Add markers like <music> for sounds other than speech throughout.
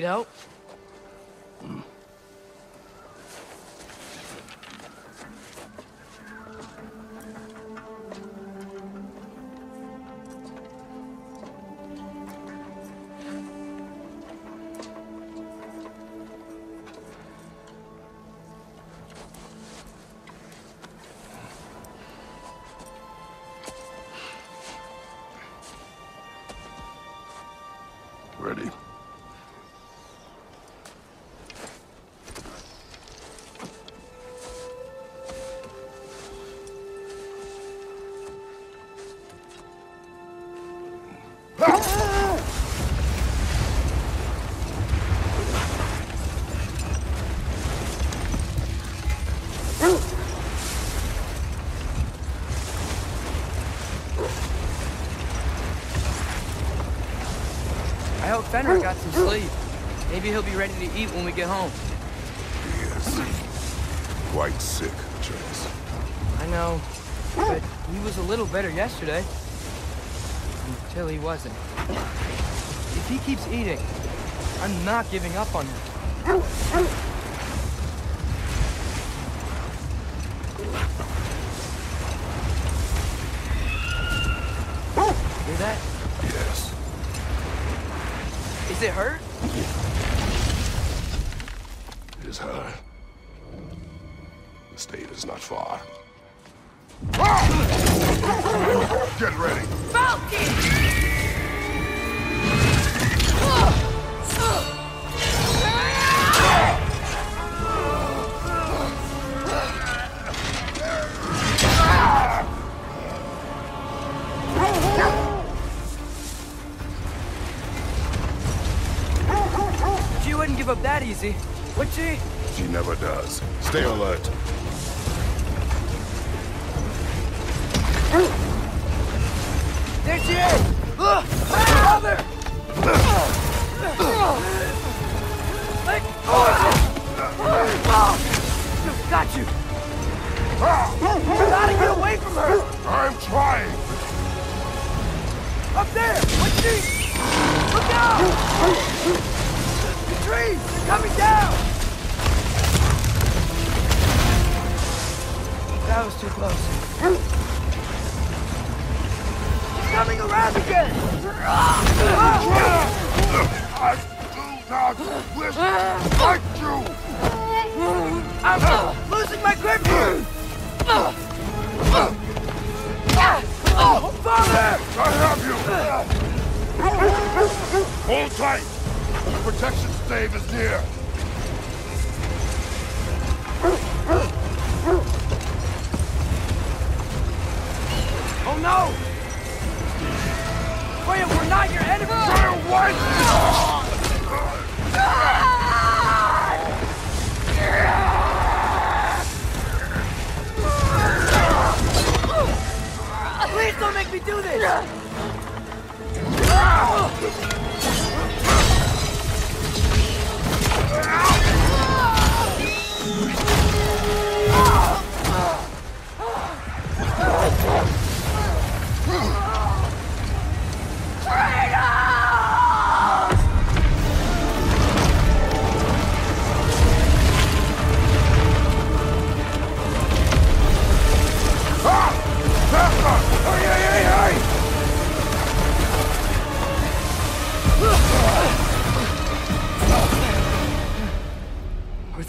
Need help? Fenrir got some sleep. Maybe he'll be ready to eat when we get home. He is quite sick, Trace. I know, but he was a little better yesterday. Until he wasn't. If he keeps eating, I'm not giving up on him. Let go of! Got you! You gotta get away from her! I'm trying! Up there! What's she? Look out! The trees! They're coming down! That was too close. Coming around again! I do not wish to fight you! I'm losing my grip here! Father! I have you! Hold tight! The protection stave is near! Oh no! Wait, we're not your enemy! Try what? Please don't make me do this!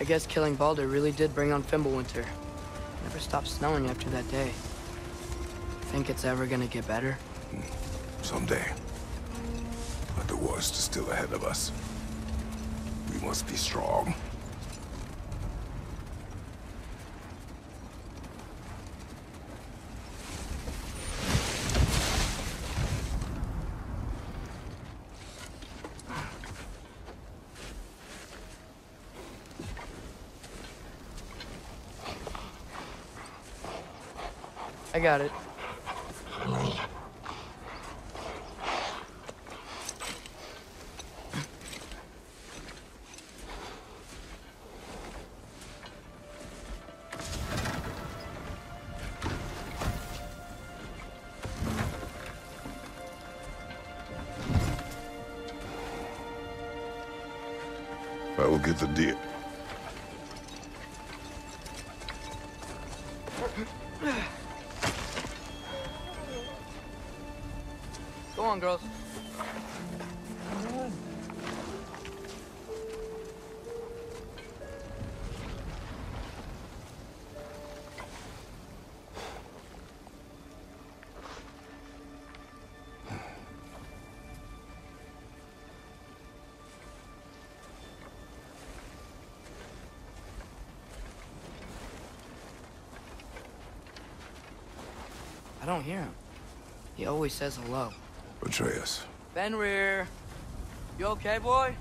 I guess killing Balder really did bring on Fimbulwinter. Never stopped snowing after that day. Think it's ever gonna get better? Someday. But the worst is still ahead of us. We must be strong. I got it. I will get the deer. Don't hear him. He always says hello. Atreus. Fenrir, you okay, boy?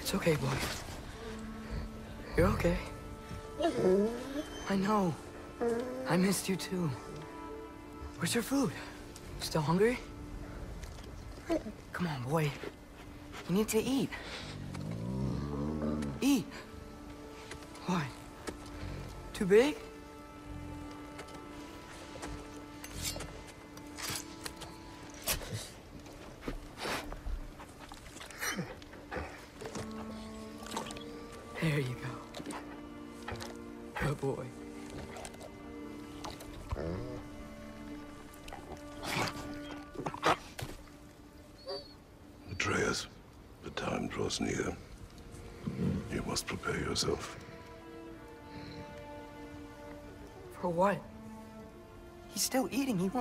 It's okay, boy. You're okay. I know. I missed you too. Where's your food? Still hungry? Come on, boy. You need to eat. Eat. What? Too big?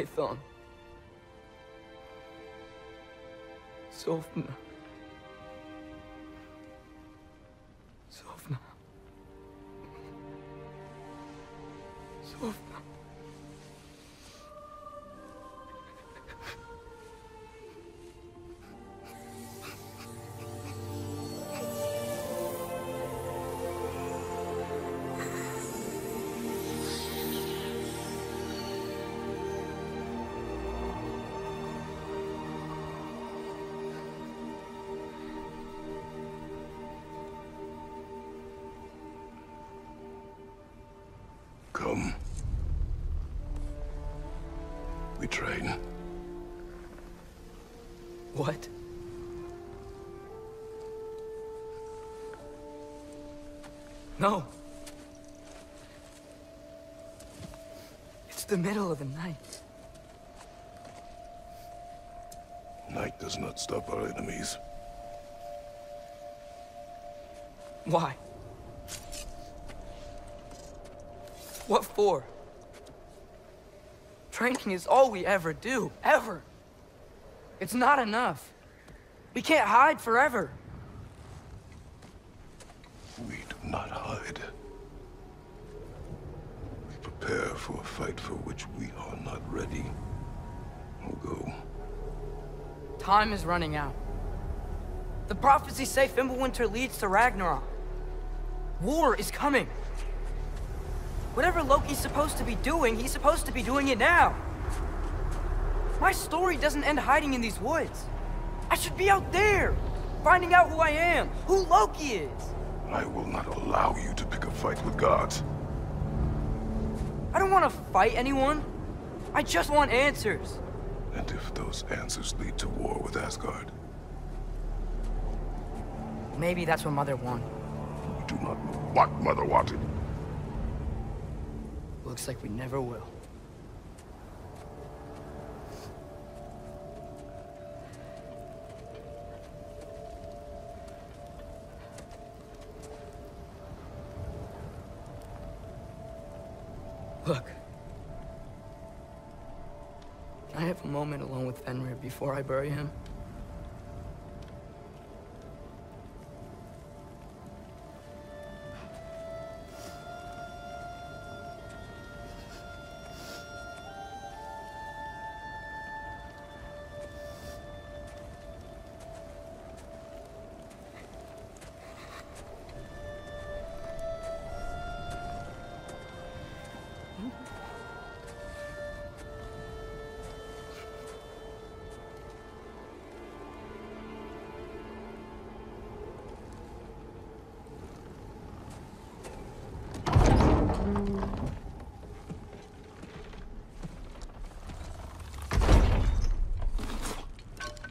Hathon. Sofna. Middle of the night. Night does not stop our enemies. Why? What for? Training is all we ever do, ever. It's not enough. We can't hide forever. We do not hide. We prepare for a fight for which we are not ready. We'll go. Time is running out. The prophecies say Fimbulwinter leads to Ragnarok. War is coming. Whatever Loki's supposed to be doing, he's supposed to be doing it now. My story doesn't end hiding in these woods. I should be out there, finding out who I am, who Loki is. I will not allow you to pick a fight with gods. I don't want to fight anyone. I just want answers. And if those answers lead to war with Asgard, Maybe that's what Mother wanted. we do not know what Mother wanted. Looks like we never will. Before I bury him?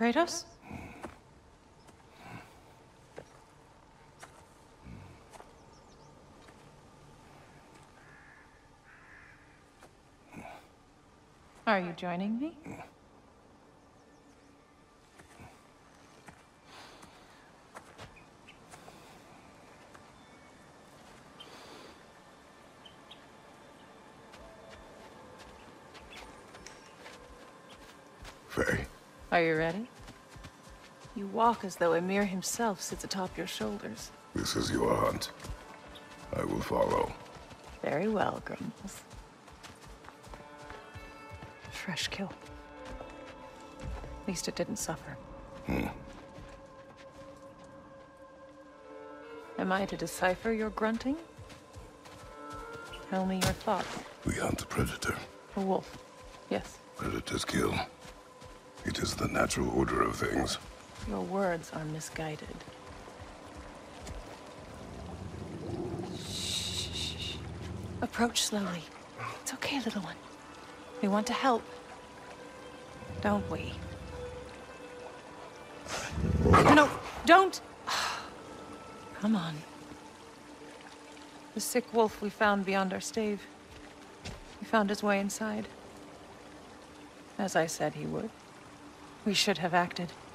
Kratos? Are you joining me? Are you ready? You walk as though Ymir himself sits atop your shoulders. this is your hunt. I will follow. Very well, Grumbles. Fresh kill. At least it didn't suffer. Hmm. Am I to decipher your grunting? Tell me your thoughts. We hunt a predator. A wolf. Yes. Predators kill. It is the natural order of things. Your words are misguided. Shh. Approach slowly. It's okay, little one. We want to help. Don't we? No, don't! Come on. The sick wolf we found beyond our stave. He found his way inside. As I said he would. We should have acted.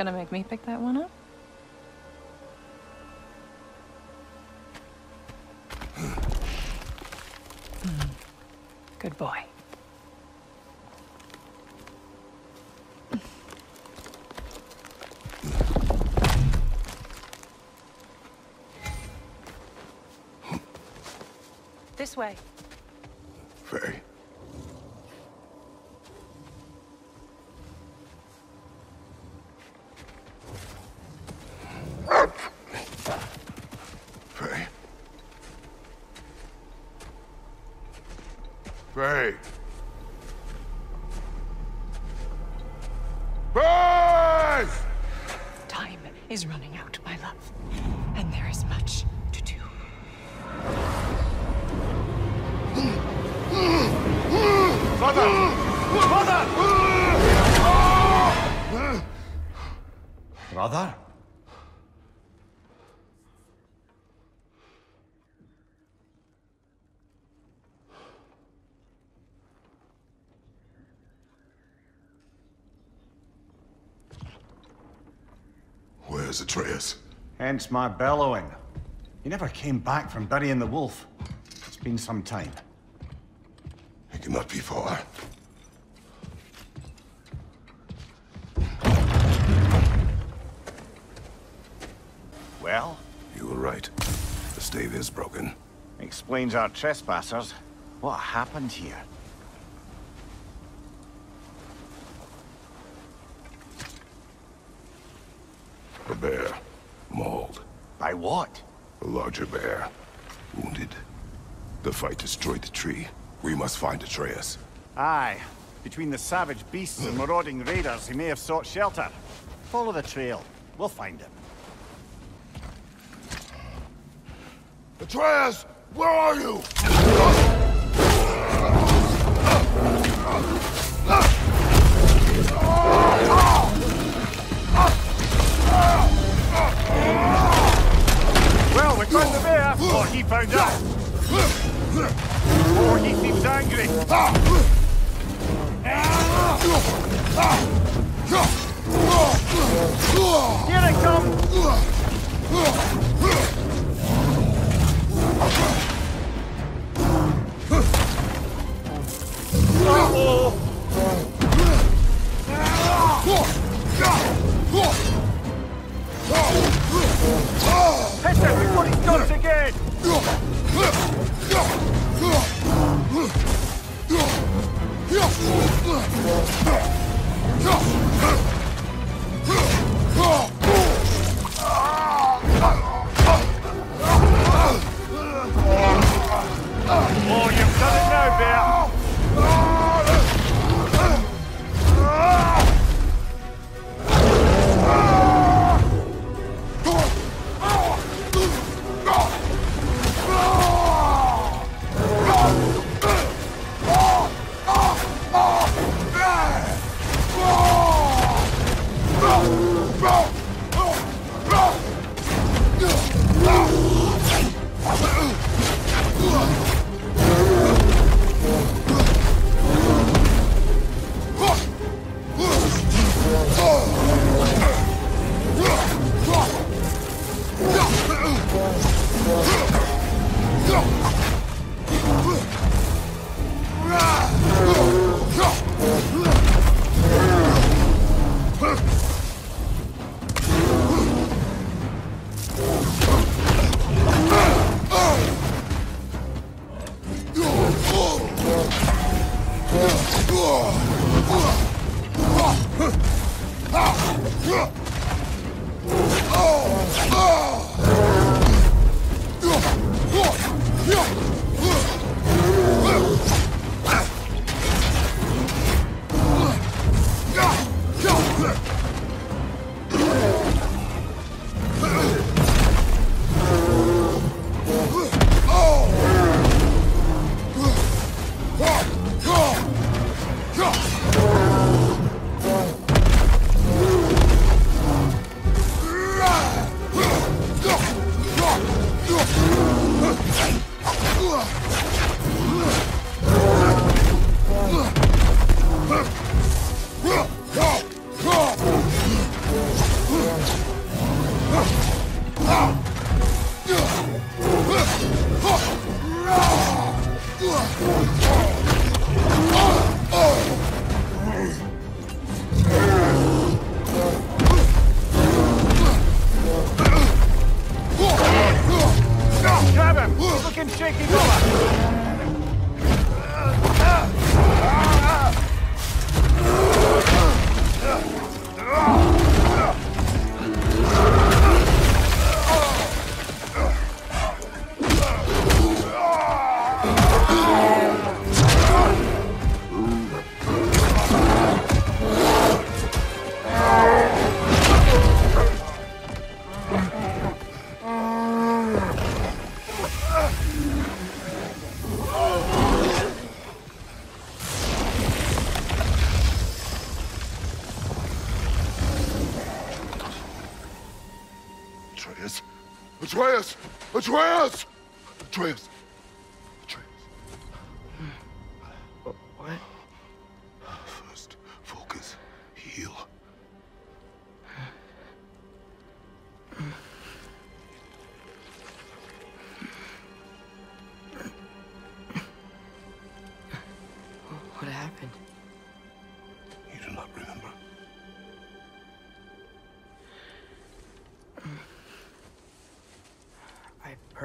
Gonna make me pick that one up? Good boy. This way. Faye. Faye. Faye! Time is running out, my love. And there is much to do. Brother? Atreus? Hence my bellowing. He never came back from burying the wolf. It's been some time. He cannot be far. Well, You were right. The stave is broken. explains our trespassers. What happened here? A bear. Mauled. By what? A larger bear. Wounded. The fight destroyed the tree. We must find Atreus. Aye. Between the savage beasts and hmm. marauding raiders, he may have sought shelter. Follow the trail. We'll find him. Atreus! Where are you? Found! Or he found us! Or he seems angry! Here it comes! Atreus! Atreus!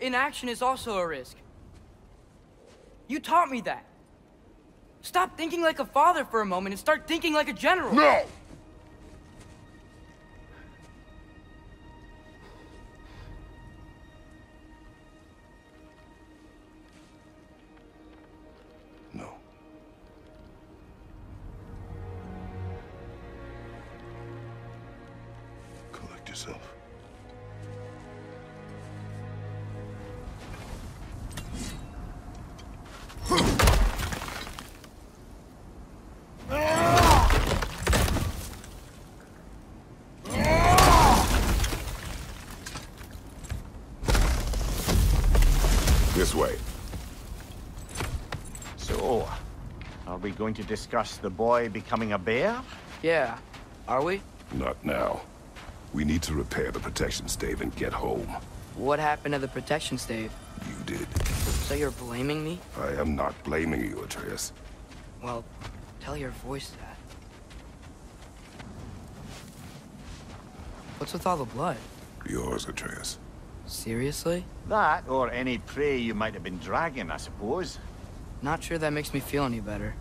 Inaction is also a risk. You taught me that. Stop thinking like a father for a moment and start thinking like a general. No! Going to discuss the boy becoming a bear? Yeah. Are we? Not now. We need to repair the protection stave and get home. What happened to the protection stave? You did. So you're blaming me? I am not blaming you, Atreus. Well, tell your voice that. What's with all the blood? Yours, Atreus. Seriously? That, or any prey you might have been dragging, I suppose. Not sure that makes me feel any better.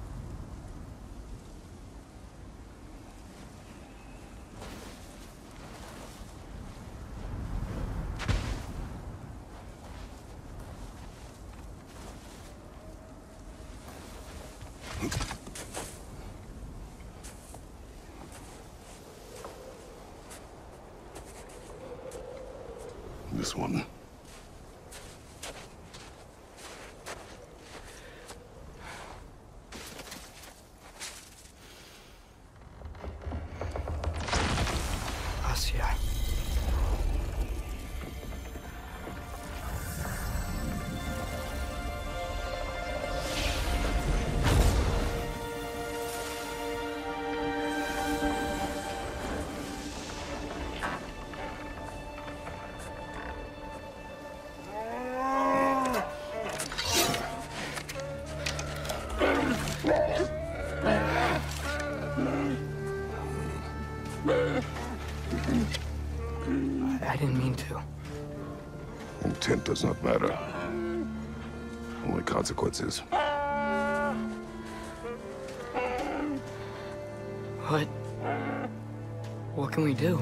Consequences. What? What can we do?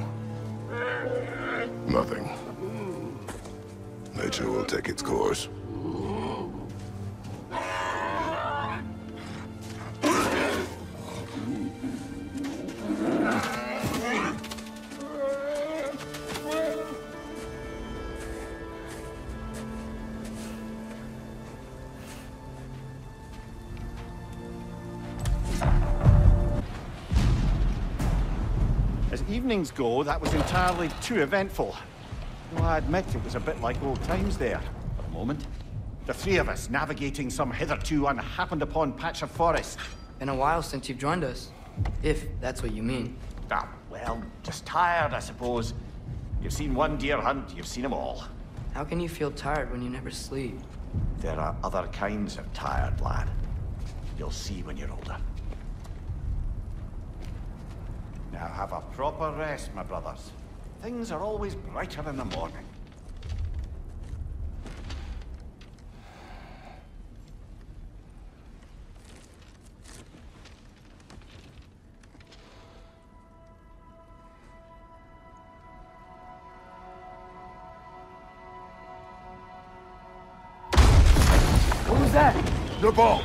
As go, that was entirely too eventful. Though I admit it was a bit like old times there, for a moment. The three of us navigating some hitherto unhappened upon patch of forest. Been a while since you've joined us. If that's what you mean. Ah, well, just tired, I suppose. You've seen one deer hunt, you've seen them all. How can you feel tired when you never sleep? There are other kinds of tired, lad. You'll see when you're older. Now have a proper rest, my brothers. Things are always brighter in the morning. What was that? The ball!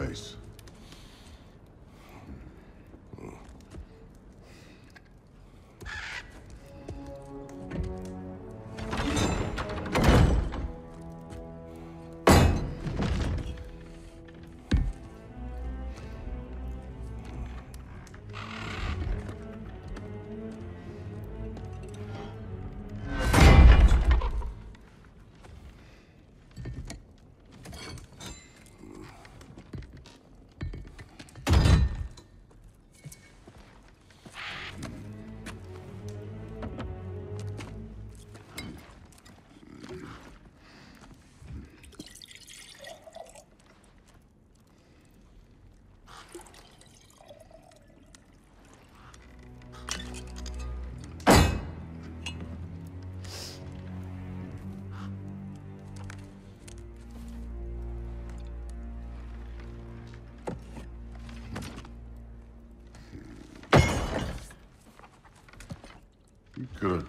Place.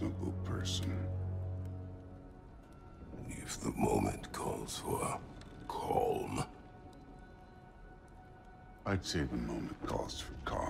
Reasonable person. If the moment calls for calm. I'd say the moment calls for calm.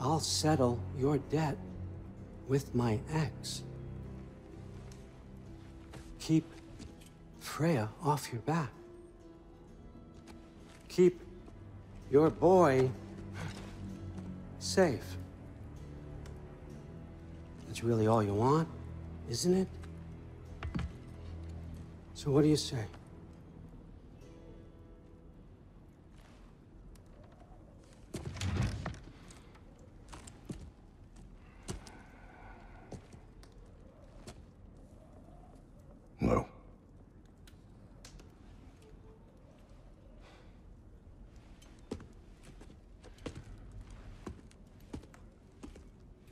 I'll settle your debt with my ex. Keep Freya off your back. Keep your boy safe. That's really all you want, isn't it? So what do you say? No.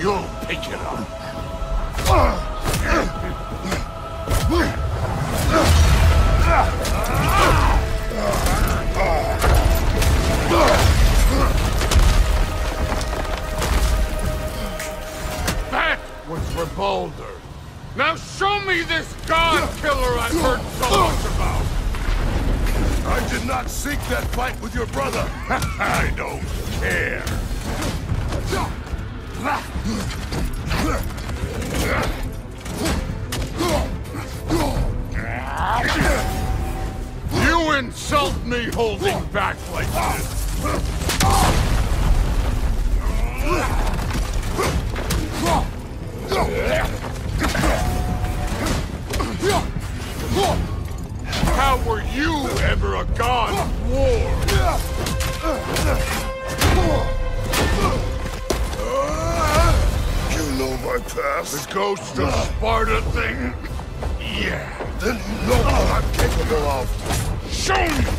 You'll pick it up. That was for Baldur. Now show me this god killer I've heard so much about. I did not seek that fight with your brother. <laughs> I don't care. You insult me holding back like this. Past. The ghost of Sparta thing? Yeah. Then you know what I'm capable of. Show me!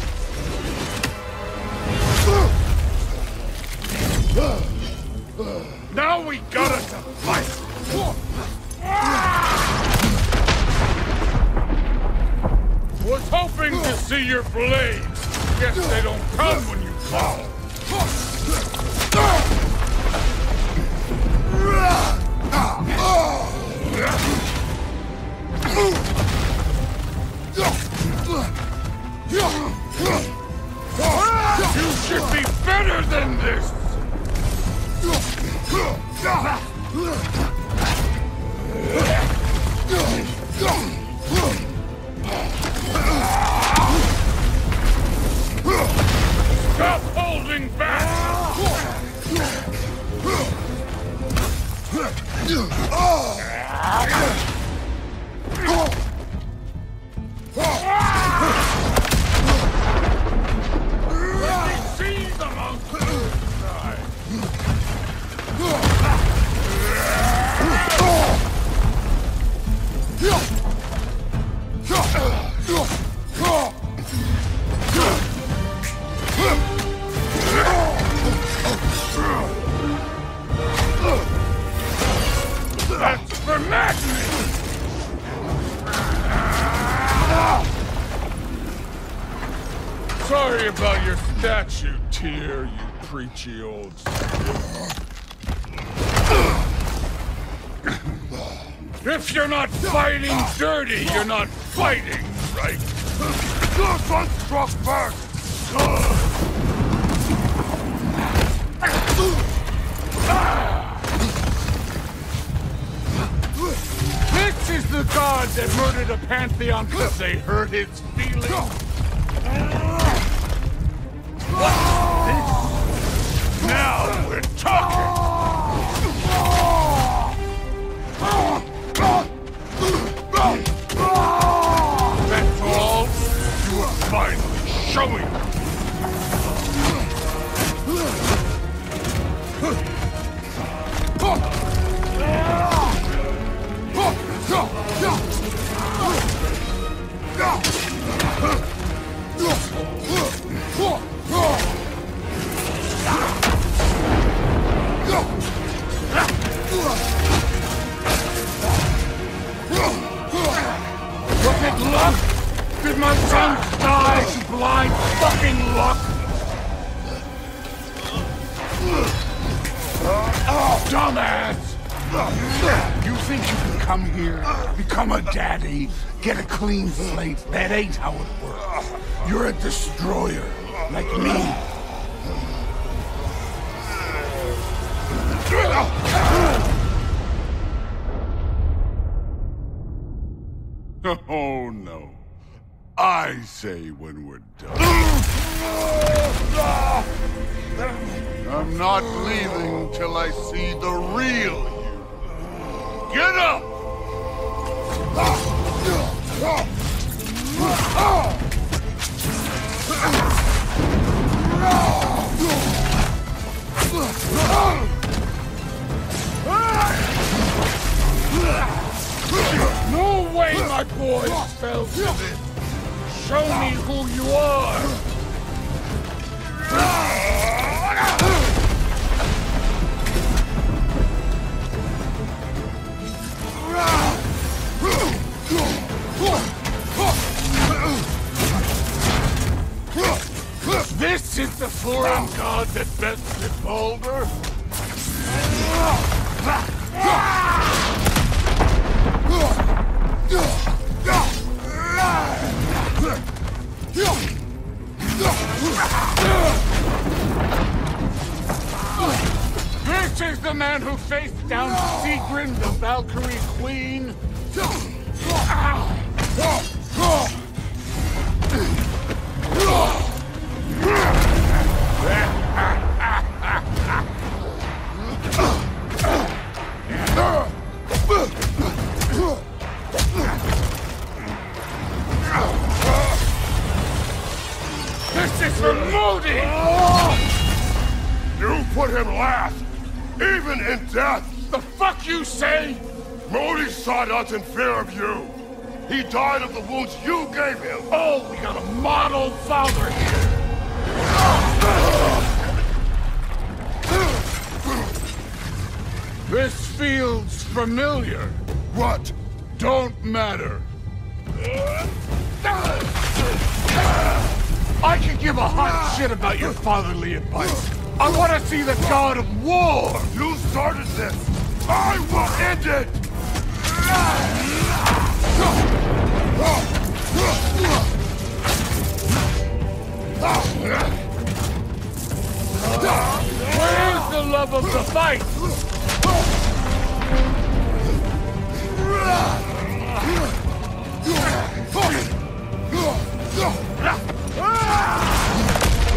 If you're not fighting dirty, you're not fighting, right? This one struck first! This is the god that murdered a pantheon because they hurt his feelings. No way my boy fell to this! Show me who you are! This is the foreign god that bested Baldur? This is the man who faced down Sigrun, the Valkyrie Queen. Us in fear of you. He died of the wounds you gave him. Oh, we got a model father here. This feels familiar. What? Don't matter. I can give a hot shit about your fatherly advice. I want to see the god of war. You started this. I will end it. Where's the love of the fight?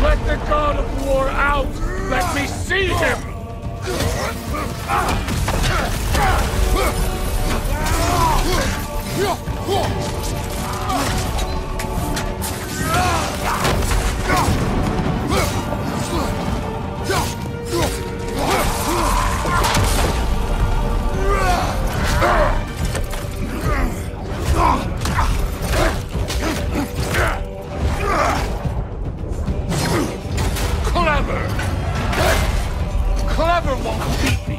Let the god of war out! Let me see him! Clever! Clever won't beat me!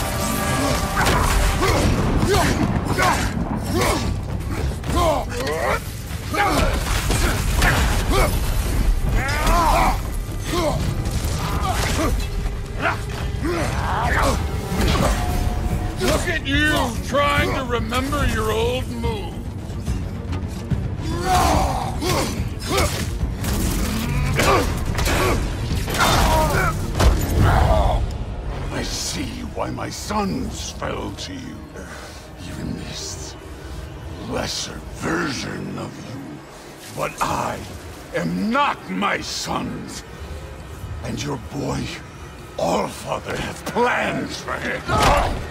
Look at you, trying to remember your old moves. I see why my sons fell to you. Lesser version of you. But I am not my sons. And your boy, Allfather, have plans for him.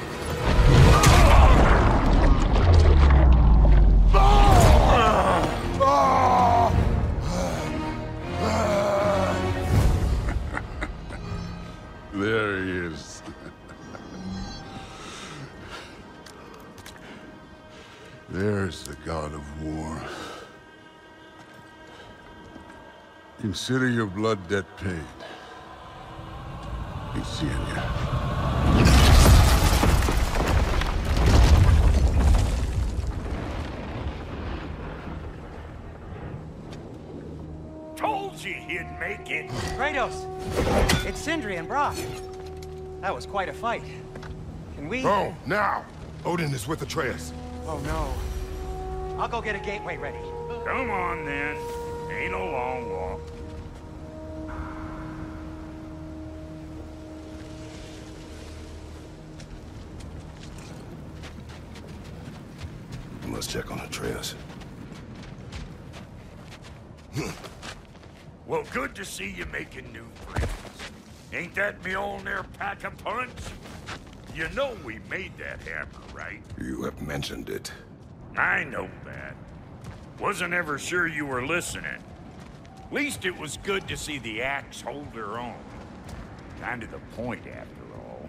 Consider your blood debt paid. Be seeing you. Told you he'd make it. Kratos! It's Sindri and Brok. That was quite a fight. Can we... Oh, now! Odin is with Atreus. Oh, no. I'll go get a gateway ready. Come on, then. Ain't a long walk. Let's check on Atreus. Well, good to see you making new friends. Ain't that Mjolnir pack a punch? You know we made that hammer, right? You have mentioned it. I know that. Wasn't ever sure you were listening. Least it was good to see the axe hold her own. Kind of the point, after. All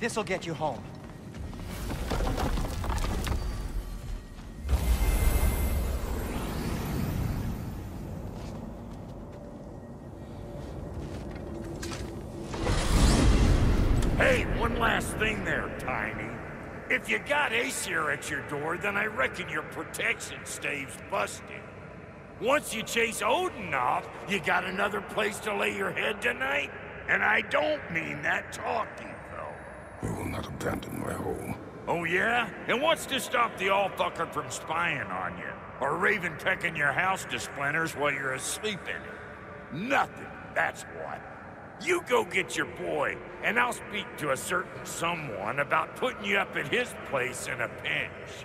This'll get you home. Hey, one last thing there, Tiny. If you got Aesir at your door, then I reckon your protection stave's busted. Once you chase Odin off, you got another place to lay your head tonight? And I don't mean that talking. My. Oh, yeah? And what's to stop the all-fucker from spying on you? Or Raven pecking your house to splinters while you're asleep in it? Nothing, that's what. You go get your boy, and I'll speak to a certain someone about putting you up at his place in a pinch.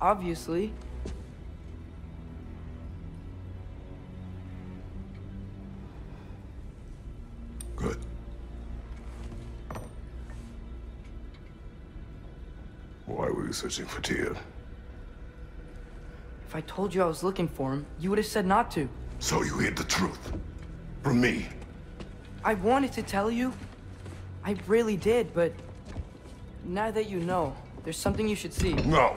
Obviously. Good. Why were you searching for Tyr? If I told you I was looking for him, you would have said not to. So you hid the truth. From me. I wanted to tell you. I really did, but... Now that you know, there's something you should see. No.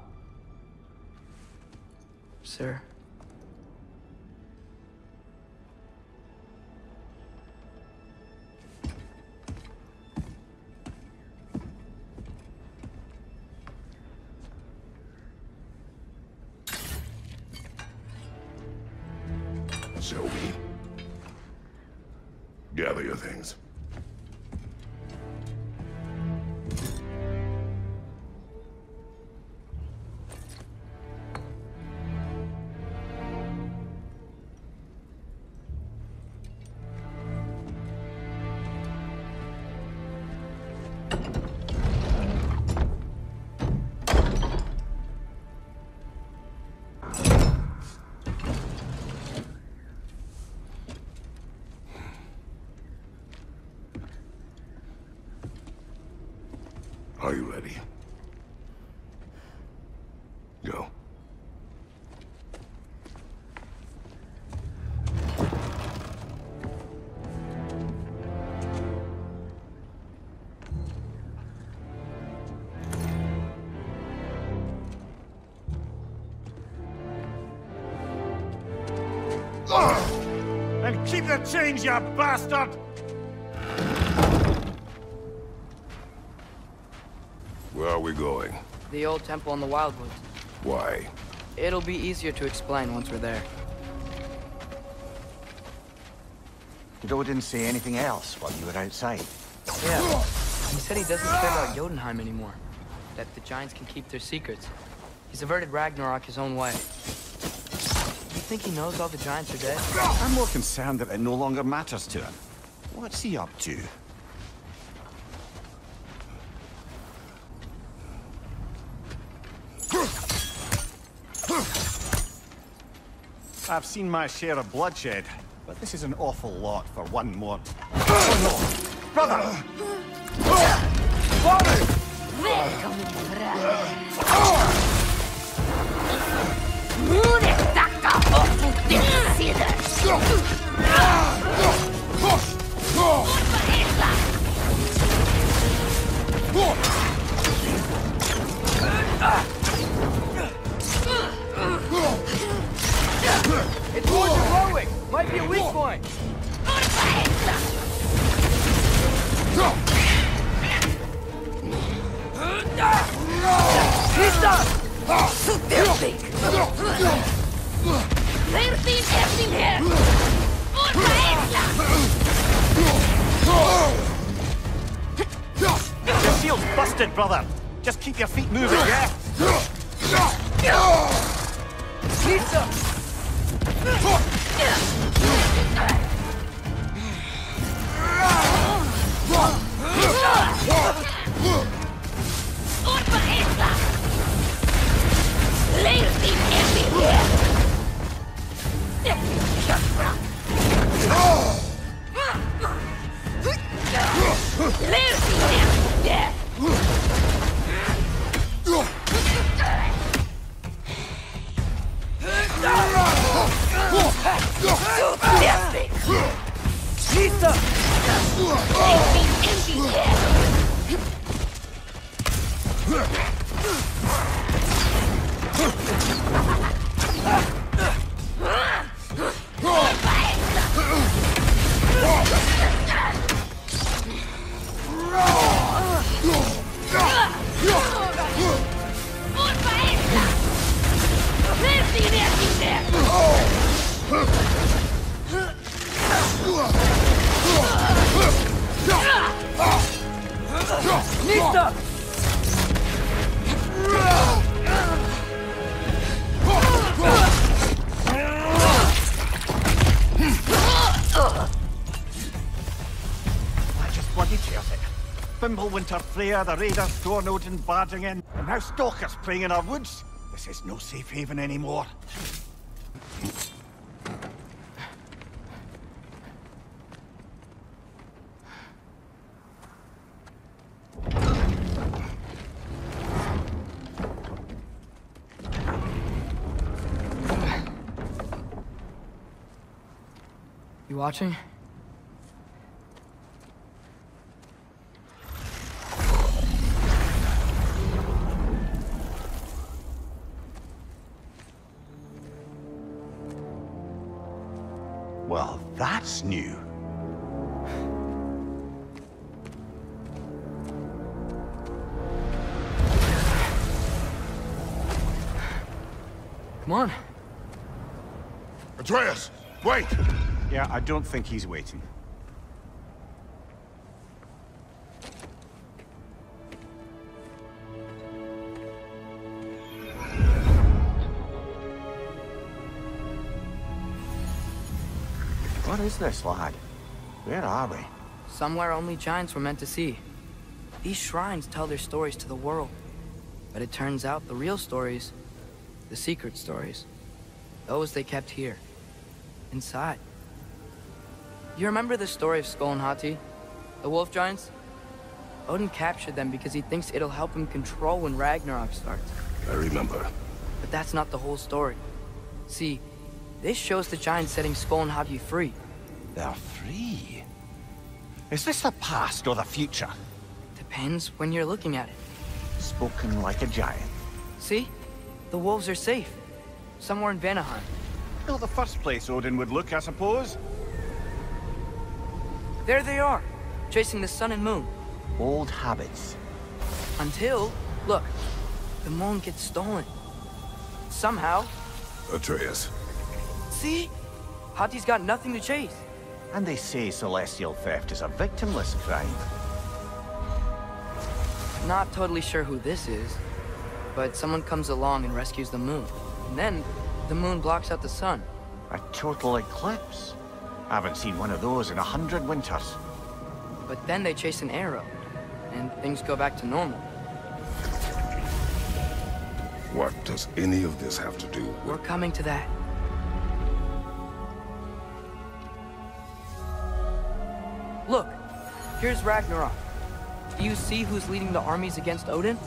Sir. The change, you bastard! Where are we going? The old temple in the Wildwoods. Why? It'll be easier to explain once we're there. Did Odin say anything else while you were outside? Yeah. He said he doesn't care about Jotunheim anymore. That the Giants can keep their secrets. He's averted Ragnarok his own way. You think he knows all the Giants are dead? I'm more concerned that it no longer matters to him. What's he up to? I've seen my share of bloodshed, but this is an awful lot for one more. Brother! It's Fimbulwinter Freya, the Raiders, Thor and Odin barging in, and now stalkers preying in our woods. This is no safe haven anymore. You watching? Come on. Atreus, wait! Yeah, I don't think he's waiting. What is this, lad? Where are we? Somewhere only giants were meant to see. These shrines tell their stories to the world. But it turns out the real stories, the secret stories, those they kept here, inside. You remember the story of Sköll and Hati? The wolf giants? Odin captured them because he thinks it'll help him control when Ragnarok starts. I remember. But that's not the whole story. See, this shows the giants setting Sköll and Hati free. They're free. Is this the past or the future? Depends when you're looking at it. Spoken like a giant. See? The wolves are safe. Somewhere in Vanaheim. Not the first place Odin would look, I suppose. There they are, chasing the sun and moon. Old habits. Until, look, the moon gets stolen. Somehow. Atreus. See? Hati's got nothing to chase. And they say celestial theft is a victimless crime. Not totally sure who this is, but someone comes along and rescues the moon. And then, the moon blocks out the sun. A total eclipse. I haven't seen one of those in a hundred winters. But then they chase an arrow, and things go back to normal. What does any of this have to do with... We're coming to that. Look, here's Ragnarok. Do you see who's leading the armies against Odin?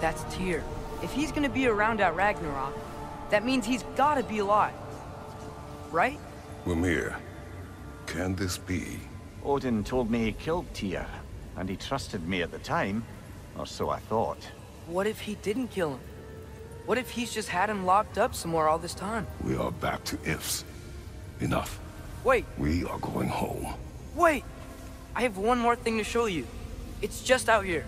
That's Tyr. If he's gonna be around at Ragnarok, that means he's gotta be alive. Right? Mimir, can this be? Odin told me he killed Tyr, and he trusted me at the time, or so I thought. What if he didn't kill him? What if he's just had him locked up somewhere all this time? We are back to ifs. Enough. Wait, We are going home. wait! I have one more thing to show you. It's just out here.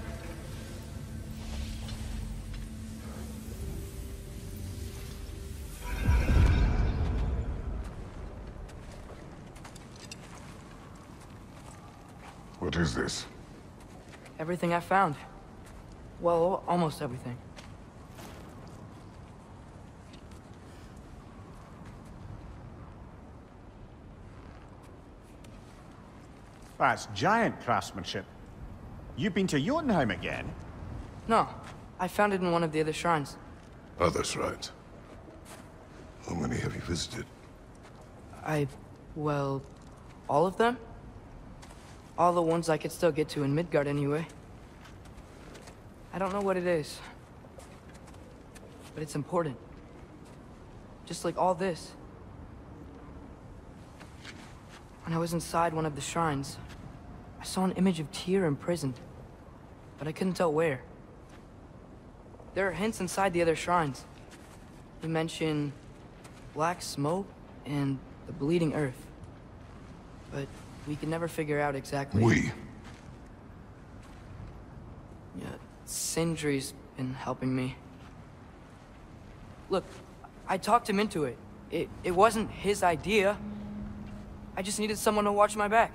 What is this? Everything I found. Well, almost everything. That's giant craftsmanship. You've been to Jotunheim again? No, I found it in one of the other shrines. Oh, other shrines. How many have you visited? I... well... all of them? All the ones I could still get to in Midgard anyway. I don't know what it is. But it's important. Just like all this. When I was inside one of the shrines, I saw an image of Tyr imprisoned. But I couldn't tell where. There are hints inside the other shrines. They mention black smoke and the bleeding earth. But we can never figure out exactly. We. Yeah, Sindri's been helping me. Look, I talked him into it. It it wasn't his idea. I just needed someone to watch my back.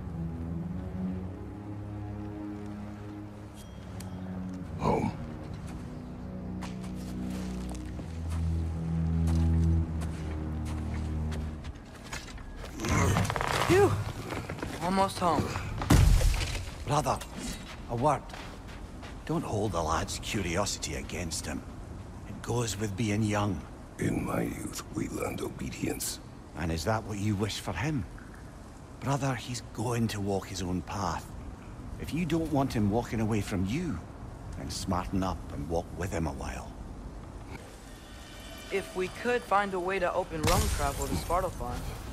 Almost home. Brother, a word. Don't hold the lad's curiosity against him. It goes with being young. In my youth, we learned obedience. And is that what you wish for him? Brother, he's going to walk his own path. If you don't want him walking away from you, then smarten up and walk with him a while. If we could find a way to open realm travel to Svartalfheim, I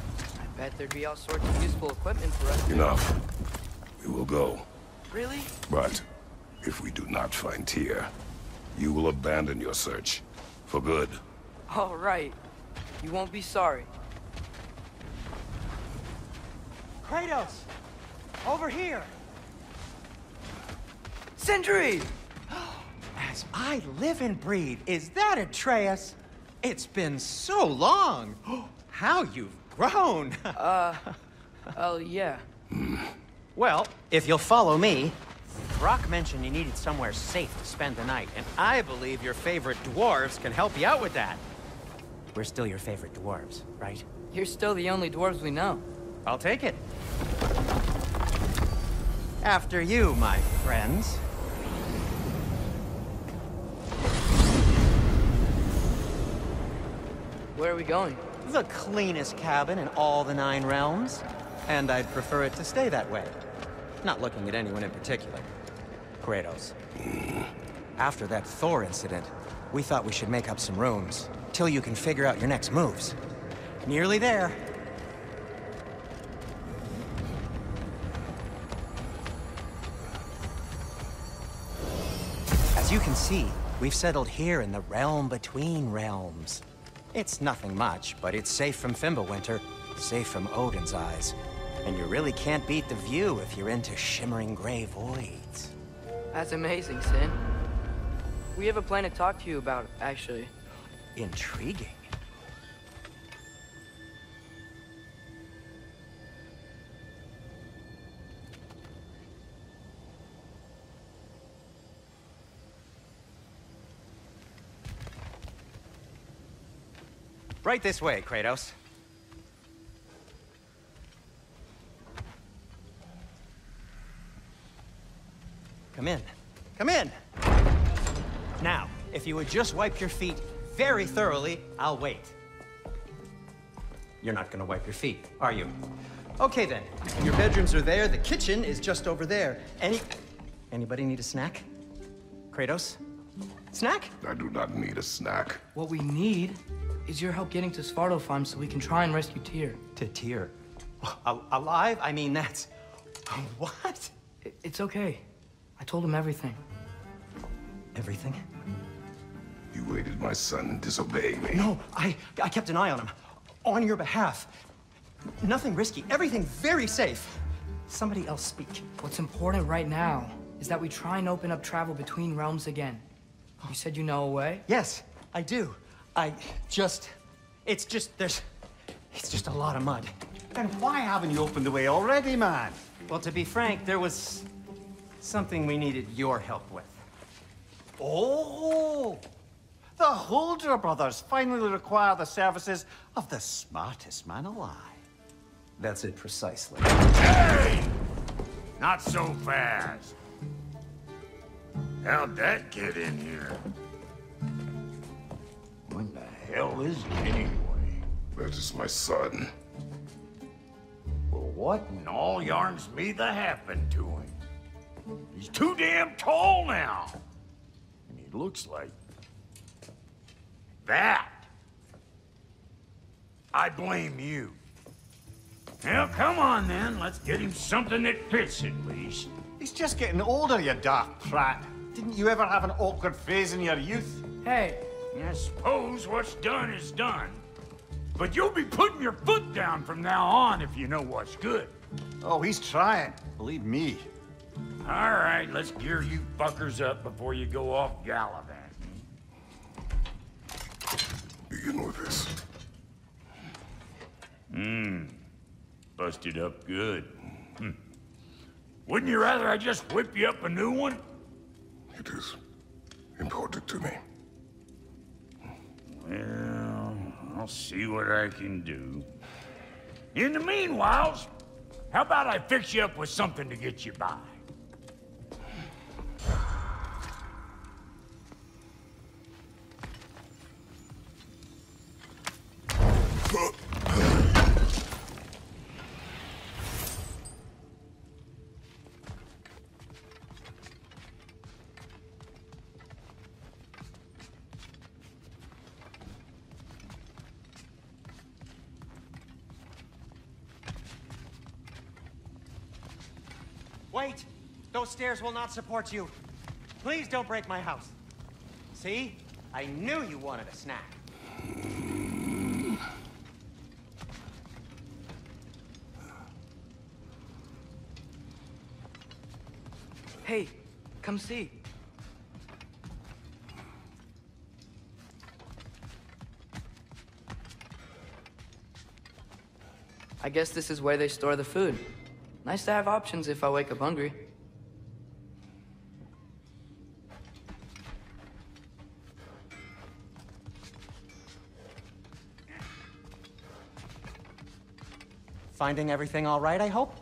bet there'd be all sorts of useful equipment for us. Enough. We will go. Really? But if we do not find Tyr, you will abandon your search. For good. All right. You won't be sorry. Kratos! Over here! Sindri! <gasps> As I live and breathe, is that Atreus? It's been so long! <gasps> How you've grown! <laughs> Uh, oh, yeah. well, if you'll follow me, Brok mentioned you needed somewhere safe to spend the night, and I believe your favorite dwarves can help you out with that. We're still your favorite dwarves, right? You're still the only dwarves we know. I'll take it. After you, my friends. Where are we going? The cleanest cabin in all the Nine Realms. And I'd prefer it to stay that way. Not looking at anyone in particular. Kratos. Mm. After that Thor incident, we thought we should make up some rooms, till you can figure out your next moves. Nearly there. As you can see, we've settled here in the realm between realms. It's nothing much, but it's safe from Fimbulwinter, safe from Odin's eyes. And you really can't beat the view if you're into shimmering gray voids. That's amazing, Sin. We have a plan to talk to you about, actually. Intriguing. Right this way, Kratos. Come in. Come in! Now, if you would just wipe your feet very thoroughly, I'll wait. You're not gonna wipe your feet, are you? Okay then. Your bedrooms are there, the kitchen is just over there. Any... Anybody need a snack? Kratos? Snack? I do not need a snack. What we need is your help getting to Svartalfheim so we can try and rescue Tyr. To Tyr. Al- alive? I mean, that's... <laughs> What? It's okay. I told him everything. Everything? You aided my son and disobeyed me. No, I, I kept an eye on him. On your behalf. Nothing risky. Everything very safe. Somebody else speak. What's important right now is that we try and open up travel between realms again. You said you know a way? Yes, I do. I just... It's just, there's... It's just a lot of mud. Then why haven't you opened the way already, man? Well, to be frank, there was something we needed your help with. Oh! The Huldra brothers finally require the services of the smartest man alive. That's it precisely. Hey! Not so fast. How'd that get in here? What the hell is it anyway? That is my son. Well, what in all yarns me the happened to him? He's too damn tall now. And he looks like... that. I blame you. Well, come on then. Let's get him something that fits at least. He's just getting older, you daft prat. Didn't you ever have an awkward phase in your youth? Hey, I suppose what's done is done. But you'll be putting your foot down from now on if you know what's good. Oh, he's trying. Believe me. All right, let's gear you fuckers up before you go off gallivanting. Begin with this. Hmm. Busted up good. Hmm. Wouldn't you rather I just whip you up a new one? It is important to me. Well, I'll see what I can do. In the meanwhile, how about I fix you up with something to get you by? Stairs will not support you. Please don't break my house. See? I knew you wanted a snack. hey, come see. I guess this is where they store the food. Nice to have options if I wake up hungry. Finding everything all right, I hope?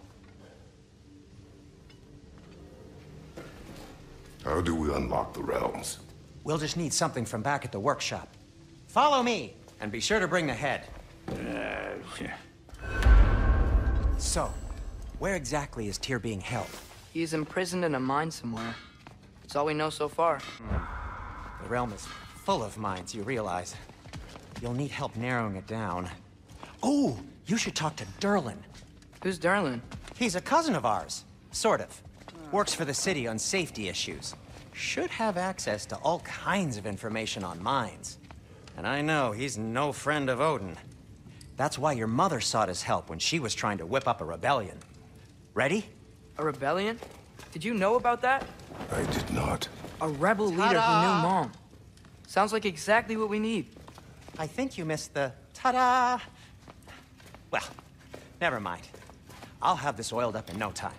How do we unlock the realms? We'll just need something from back at the workshop. Follow me, and be sure to bring the head. Uh, so, where exactly is Tyr being held? He's imprisoned in a mine somewhere. That's all we know so far. <sighs> The realm is full of mines, you realize. You'll need help narrowing it down. Oh, you should talk to Durlin. Who's Durlin? He's a cousin of ours. Sort of. Works for the city on safety issues. Should have access to all kinds of information on mines. And I know he's no friend of Odin. That's why your mother sought his help when she was trying to whip up a rebellion. Ready? A rebellion? Did you know about that? I did not. A rebel leader who knew Mom. Sounds like exactly what we need. I think you missed the ta-da. Well, never mind. I'll have this oiled up in no time.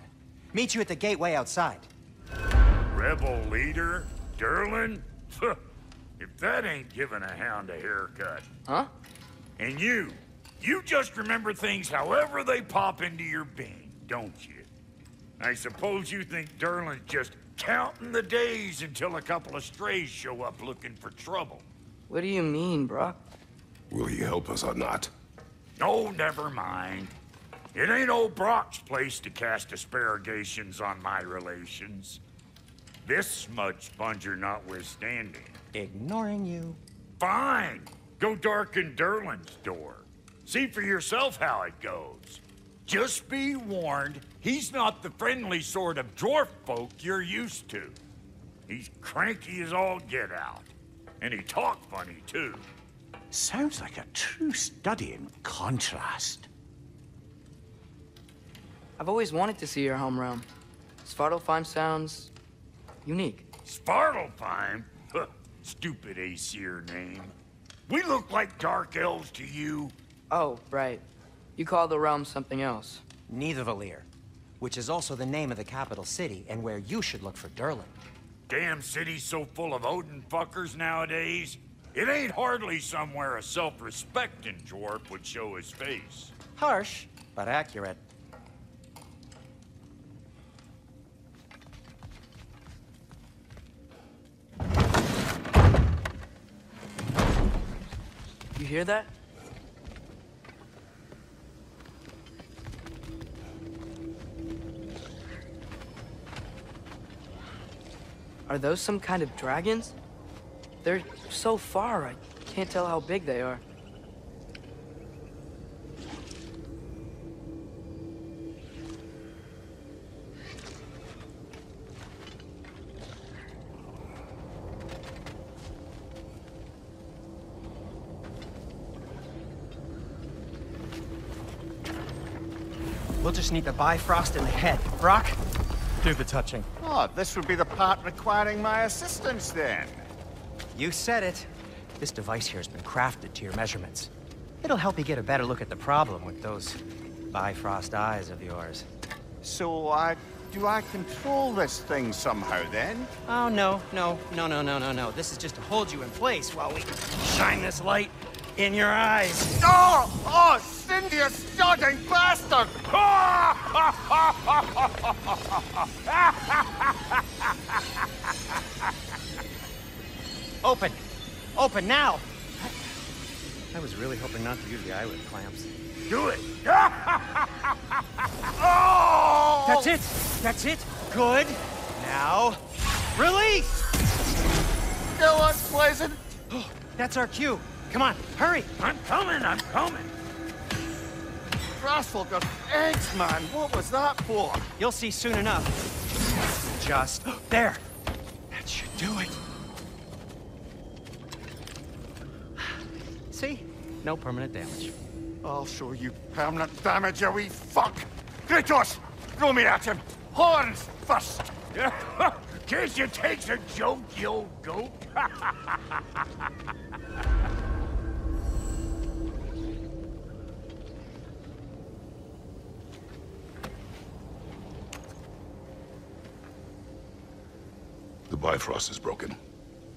Meet you at the gateway outside. Rebel leader? Durlin? <laughs> if that ain't giving a hound a haircut. Huh? And you, you just remember things however they pop into your being, don't you? I suppose you think Durlin's just counting the days until a couple of strays show up looking for trouble. What do you mean, Brok? Will he help us or not? Oh, never mind. It ain't old Brok's place to cast asparagations on my relations. This smudge sponger notwithstanding. Ignoring you. Fine. Go darken Durlin's door. See for yourself how it goes. Just be warned, he's not the friendly sort of dwarf folk you're used to. He's cranky as all get out. And he talk funny, too. Sounds like a true study in contrast. I've always wanted to see your home realm. Svartalfheim sounds... unique. Svartalfheim? Huh, Stupid Aesir name. We look like dark elves to you. Oh, right. You call the realm something else. Nidavellir, which is also the name of the capital city and where you should look for Durlin. Damn city's so full of Odin fuckers nowadays. It ain't hardly somewhere a self-respecting dwarf would show his face. Harsh, but accurate. You hear that? Are those some kind of dragons? They're so far, I can't tell how big they are. We'll just need the Bifrost in the head. Brok, do the touching. Oh, this would be the part requiring my assistance then. You said it. This device here has been crafted to your measurements. It'll help you get a better look at the problem with those Bifrost eyes of yours. So, uh, do I control this thing somehow then? Oh, no, no, no, no, no, no, no. This is just to hold you in place while we shine this light in your eyes. Oh! Oh, Sindri, you sodding bastard! <laughs> Open! Open now! I was really hoping not to use the eyelid clamps. Do it! <laughs> oh! That's it! That's it! Good! Now, release! Still unpleasant. Oh, that's our cue. Come on, hurry! I'm coming, I'm coming! Grasshopper eggs, man! What was that for? You'll see soon enough. Just... <gasps> There! No permanent damage. I'll show you permanent damage, you wee fuck! Kratos! Throw me at him! Horns first! in <laughs> Case you takes a joke, you old goat. <laughs> The Bifrost is broken.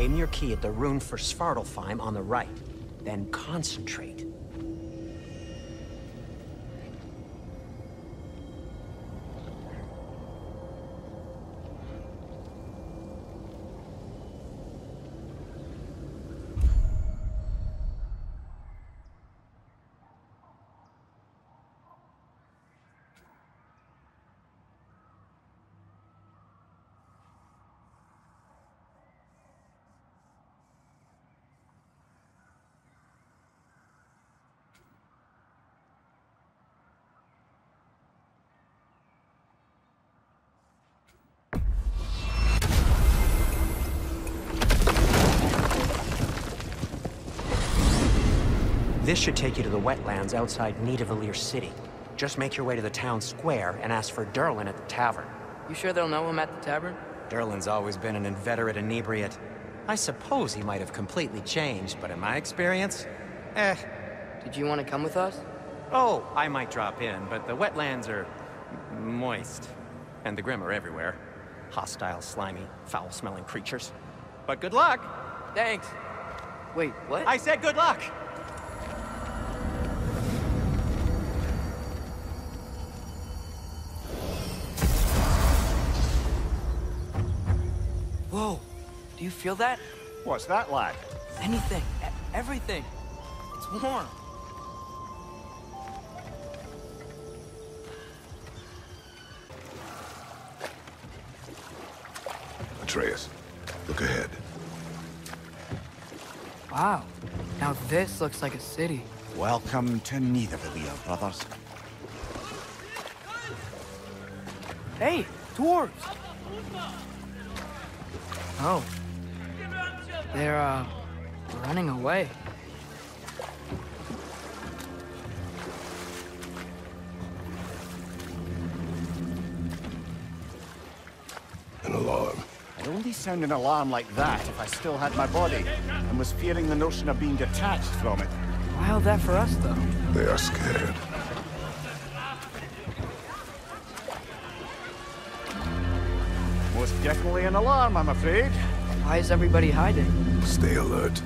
Aim your key at the rune for Svartalfheim on the right, then concentrate. This should take you to the wetlands outside Nidavellir City. Just make your way to the town square and ask for Durlin at the tavern. You sure they'll know him at the tavern? Durlin's always been an inveterate inebriate. I suppose he might have completely changed, but in my experience, eh. Did you want to come with us? Oh, I might drop in, but the wetlands are moist. And the Grim are everywhere. Hostile, slimy, foul-smelling creatures. But good luck! Thanks. Wait, what? I said good luck! You feel that? What's that, lad? Anything. Everything. It's warm. Atreus, look ahead. Wow. Now this looks like a city. Welcome to Nidavellir, brothers. Hey, dwarves! Oh. They're, uh, running away. An alarm. I'd only sound an alarm like that if I still had my body, and was fearing the notion of being detached from it. Why Wild that for us, though. They are scared. Most definitely an alarm, I'm afraid. Why is everybody hiding? Stay alert.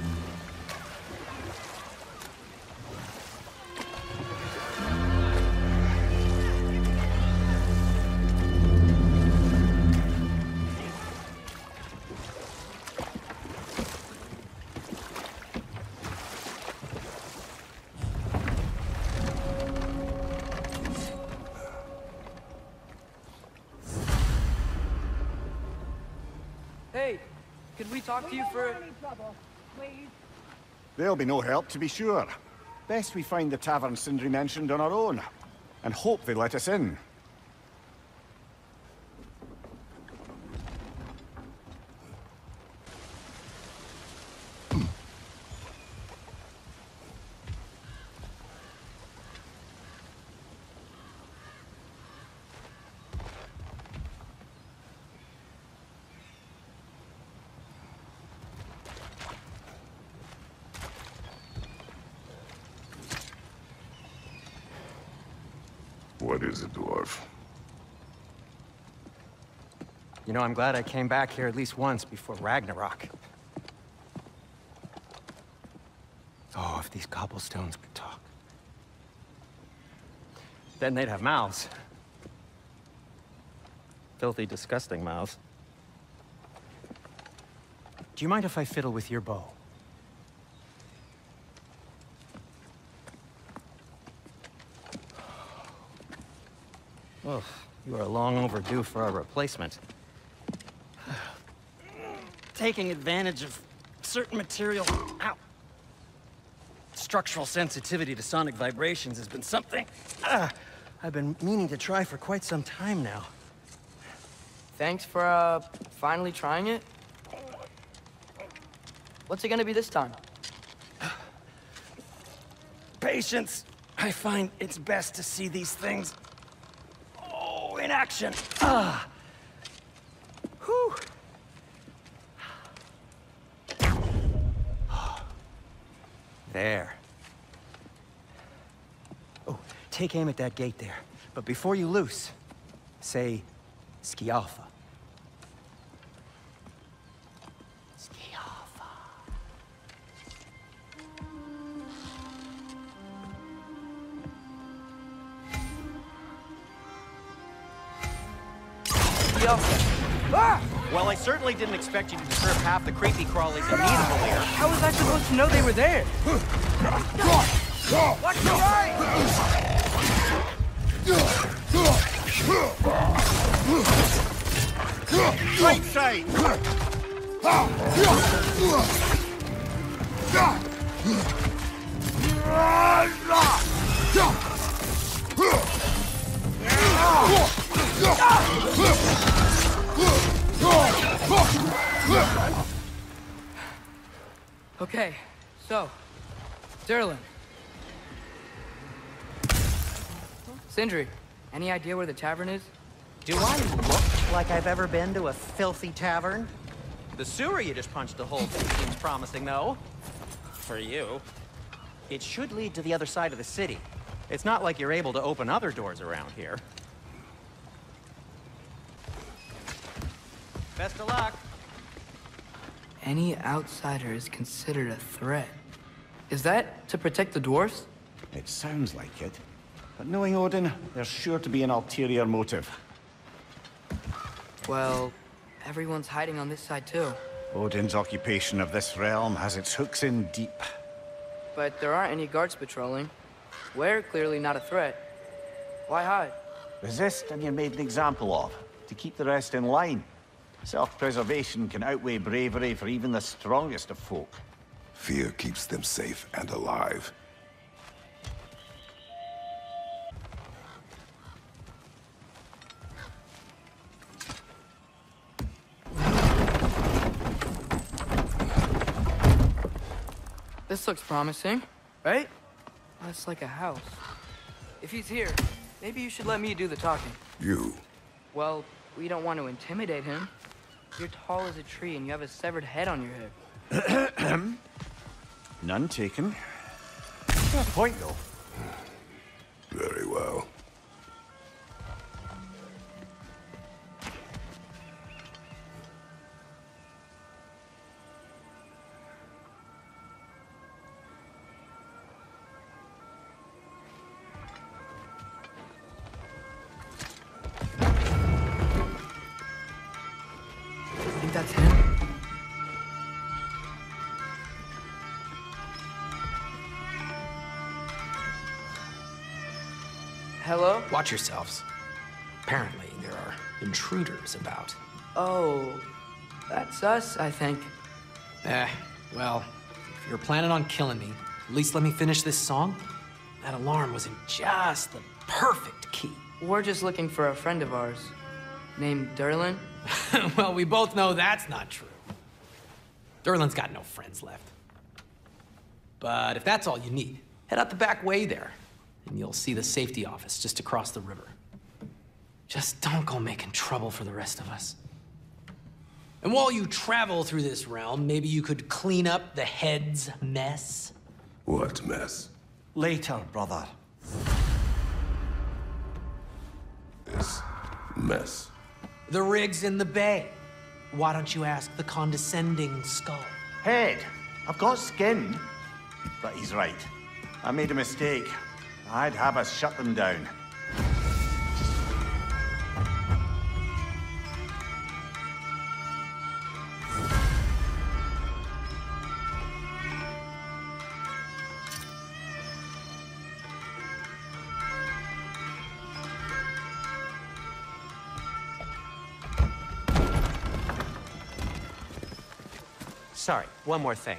Hey, could we talk to you for... There'll be no help, to be sure. Best we find the tavern Sindri mentioned on our own, and hope they let us in. What is it, dwarf? You know, I'm glad I came back here at least once before Ragnarok. Oh, if these cobblestones could talk. Then they'd have mouths. Filthy, disgusting mouths. Do you mind if I fiddle with your bow? Oh, you are long overdue for a replacement. Taking advantage of certain material... Ow! Structural sensitivity to sonic vibrations has been something... ah, I've been meaning to try for quite some time now. Thanks for, uh, finally trying it. What's it gonna be this time? Patience. I find it's best to see these things... Action. Ah! Whew. There. Oh, take aim at that gate there. But before you loose, say. Skialfa. Certainly didn't expect you to disturb half the creepy crawlies in Nidavel here. How was I supposed to know they were there? Watch your eye! Right side! Okay, so, Durlin. Sindri, any idea where the tavern is? Do I look like I've ever been to a filthy tavern? The sewer you just punched a hole through seems promising, though. For you. It should lead to the other side of the city. It's not like you're able to open other doors around here. Best of luck. Any outsider is considered a threat. Is that to protect the dwarfs? It sounds like it. But knowing Odin, there's sure to be an ulterior motive. Well, everyone's hiding on this side too. Odin's occupation of this realm has its hooks in deep. But there aren't any guards patrolling. We're clearly not a threat. Why hide? Resist and you're made an example of, to keep the rest in line. Self-preservation can outweigh bravery for even the strongest of folk. Fear keeps them safe and alive. This looks promising, right? That's like a house. If he's here, maybe you should let me do the talking. You. Well, we don't want to intimidate him. You're tall as a tree and you have a severed head on your head. <clears throat> None taken. Fair point, though. Hmm. Very well. Watch yourselves. Apparently, there are intruders about. Oh, That's us, I think. Eh, well, if you're planning on killing me, at least let me finish this song. That alarm was in just the perfect key. We're just looking for a friend of ours named Durlin. <laughs> well, we both know that's not true. Durlin's got no friends left. But if that's all you need, head out the back way there, and you'll see the safety office just across the river. Just don't go making trouble for the rest of us. And while you travel through this realm, maybe you could clean up the head's mess? What mess? Later, brother. This mess. The rig's in the bay. Why don't you ask the condescending skull? Head, I've got skin. But he's right. I made a mistake. I'd have us shut them down. Sorry, one more thing.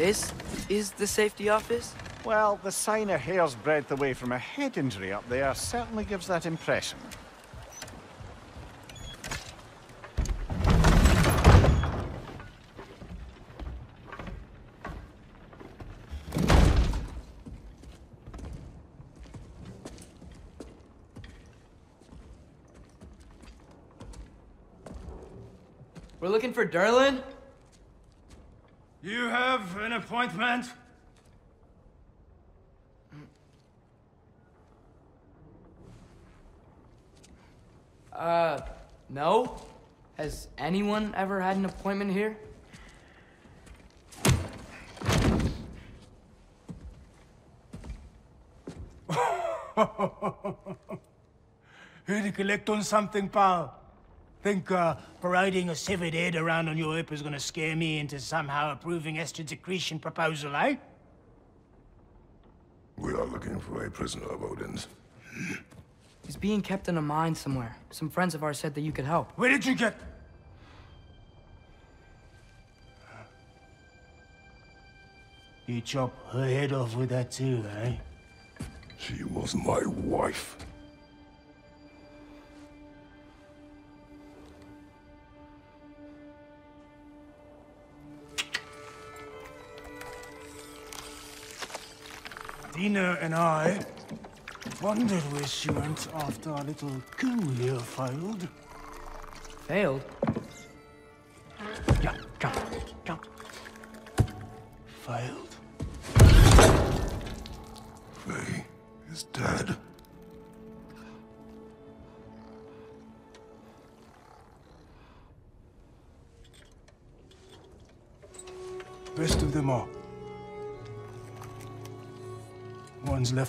This is the safety office? Well, the sign a hair's breadth away from a head injury up there certainly gives that impression. For Durlin? You have an appointment? Uh, no? Has anyone ever had an appointment here? <laughs> Here to collect on something, pal? Think uh, parading a severed head around on your hip is gonna scare me into somehow approving Esther's accretion proposal, eh? We are looking for a prisoner of Odin's. He's being kept in a mine somewhere. Some friends of ours said that you could help. Where did you get... You chop her head off with that too, eh? She was my wife. Dina and I wondered where she went after our little coup here failed. Failed? Yeah, come, come. Failed.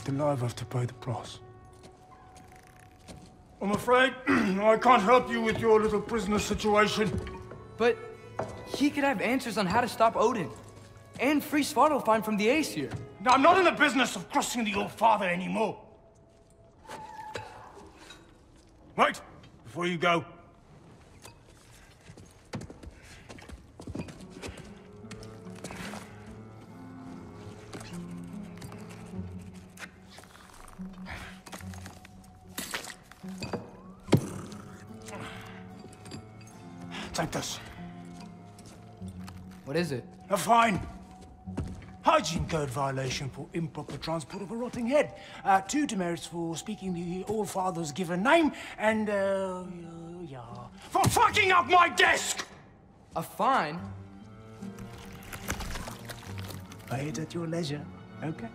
Left alive have to pay the price. I'm afraid <clears throat> I can't help you with your little prisoner situation. But he could have answers on how to stop Odin. And free Svartalfheim from the Aesir. Now, I'm not in the business of crossing the old father anymore. Wait, before you go. What is it? A fine. Hygiene code violation for improper transport of a rotting head. Uh, two demerits for speaking the All Father's given name, and, uh, yeah, for fucking up my desk! A fine? Pay it at your leisure, okay?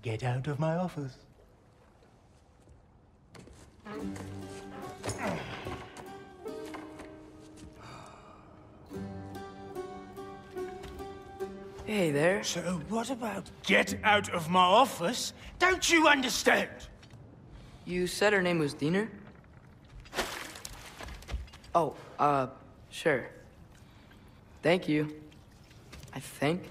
Get out of my office. Hey there. So what about get out of my office? Don't you understand? You said her name was Diener? Oh, uh, sure. Thank you. I think.